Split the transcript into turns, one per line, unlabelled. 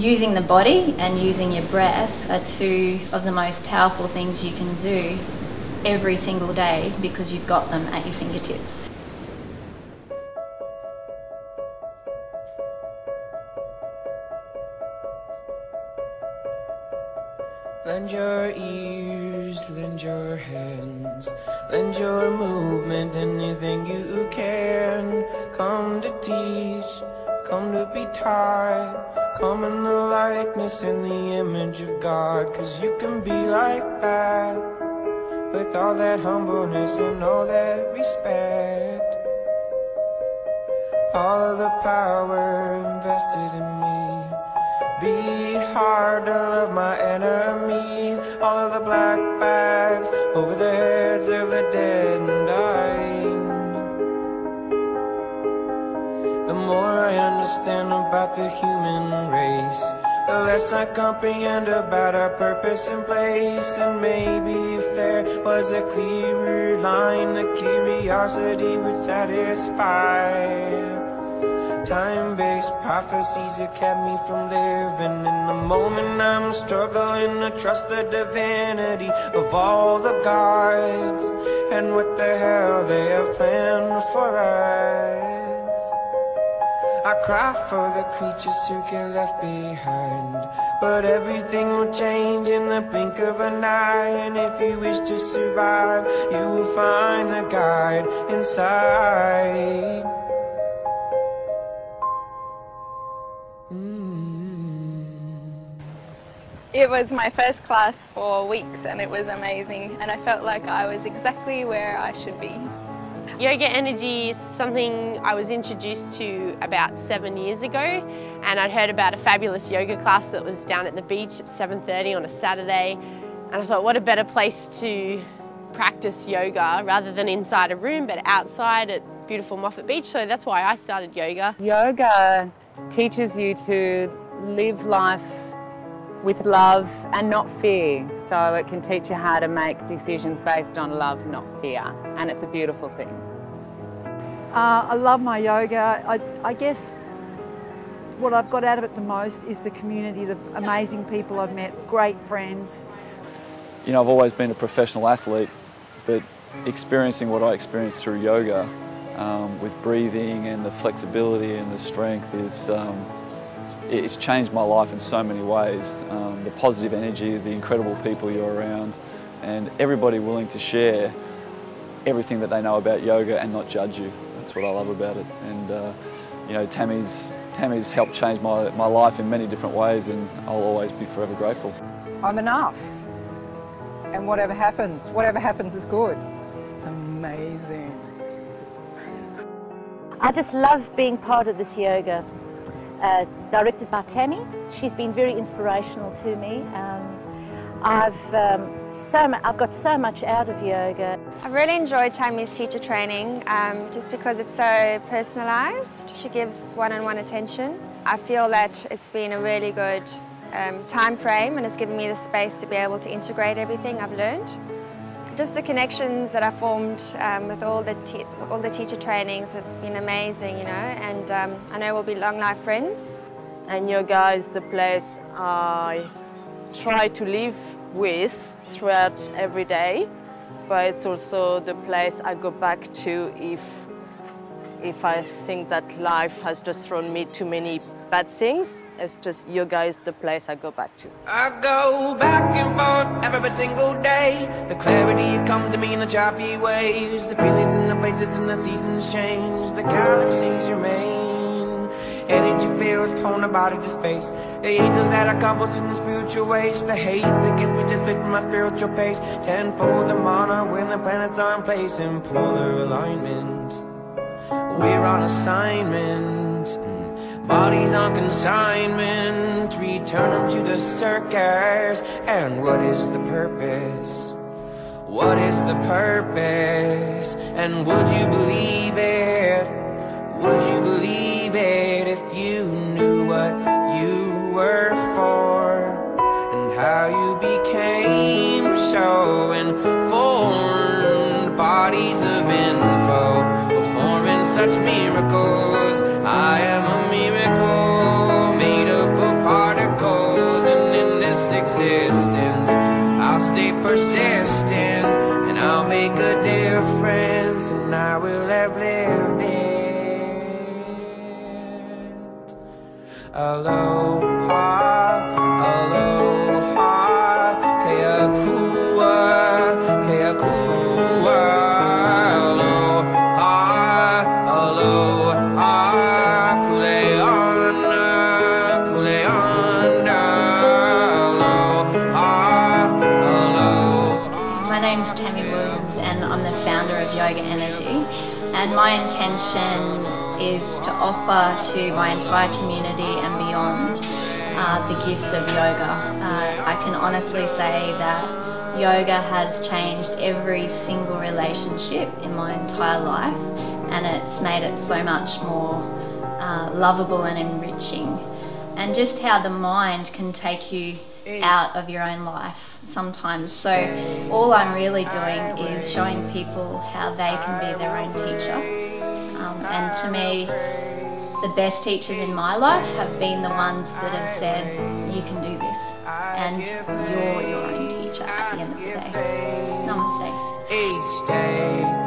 Using the body and using your breath are two of the most powerful things you can do every single day because you've got them at your fingertips.
Lend your ears, lend your hands, lend your movement, anything you can. Come to teach, come to be taught, in the likeness in the image of God. Cause you can be like that, with all that humbleness and all that respect. All of the power invested in me. Beat hard to love my enemies. All of the black bags over the heads of the dead and dying. The more understand about the human race, the less I comprehend about our purpose and place. And maybe if there was a clearer line, the curiosity would satisfy. Time-based prophecies that kept me from living In the moment I'm struggling to trust the divinity Of all the gods And what the hell they have planned for us I cry for the creatures who get left behind. But everything will change in the blink of an eye. And if you wish to survive You will find the guide inside. Mm.
It was my first class for weeks and it was amazing. And I felt like I was exactly where I should be.
Yoga Energy is something I was introduced to about seven years ago and I'd heard about a fabulous yoga class that was down at the beach at 7.30 on a Saturday and I thought what a better place to practice yoga rather than inside a room but outside at beautiful Moffat Beach so that's why I started yoga.
Yoga teaches you to live life with love and not fear. So it can teach you how to make decisions based on love, not fear. And it's a beautiful thing.
Uh, I love my yoga. I, I guess what I've got out of it the most is the community, the amazing people I've met, great friends.
You know, I've always been a professional athlete, but experiencing what I experienced through yoga um, with breathing and the flexibility and the strength is um, it's changed my life in so many ways. Um, the positive energy, the incredible people you're around, and everybody willing to share everything that they know about yoga and not judge you. That's what I love about it. And uh, you know, Tammy's, Tammy's helped change my, my life in many different ways and I'll always be forever grateful.
I'm enough. And whatever happens, whatever happens is good. It's amazing.
I just love being part of this yoga uh, directed by Tammy. She's been very inspirational to me. Um, I've, um, so I've got so much out of yoga.
I've really enjoyed Tammy's teacher training um, just because it's so personalised. She gives one-on-one -on -one attention. I feel that it's been a really good um, time frame and it's given me the space to be able to integrate everything I've learned. Just the connections that I formed um, with all the, all the teacher trainings has been amazing, you know, and um, I know we'll be long life friends.
And yoga is the place I try to live with throughout every day, but it's also the place I go back to if, if I think that life has just thrown me too many bad things. It's just yoga is the place I go back to.
I go back and forth every single day. The clarity comes to me in the choppy waves. The feelings and the places and the seasons change. The galaxies remain. Energy feels a body to space. The angels that accomplish in the spiritual ways. The hate that gets me just fitting my spiritual pace. Tenfold the mana when the planets are in place in polar alignment. We're on assignment. Mm. Bodies on consignment, return them to the circus. And what is the purpose? What is the purpose? And would you believe it? Would you believe it if you knew what you were for? And how you became so informed? Bodies of such miracles. I am a miracle made up of particles. And in this existence. I'll stay persistent and I'll make a difference, and I will have lived it. Aloha,
I'm the founder of Yoga Energy. And my intention is to offer to my entire community and beyond uh, the gift of yoga. Uh, I can honestly say that yoga has changed every single relationship in my entire life and it's made it so much more uh, lovable and enriching. And just how the mind can take you out of your own life sometimes. So all I'm really doing is showing people how they can be their own teacher. Um, and to me, the best teachers in my life have been the ones that have said, you can do this. And you're your own teacher at the end of the day. Namaste.
Each day